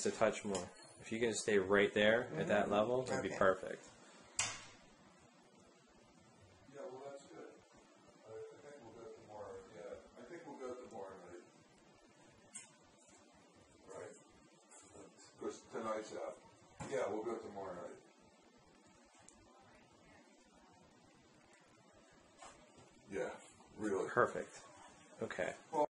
Just a touch more. If you can stay right there at that mm-hmm. level, it'd be perfect. Yeah, well, that's good. I, think we'll go tomorrow, yeah, I think we'll go tomorrow night. Right? Because tonight's out. Yeah, we'll go tomorrow night. Yeah, really. Perfect. Okay. Well,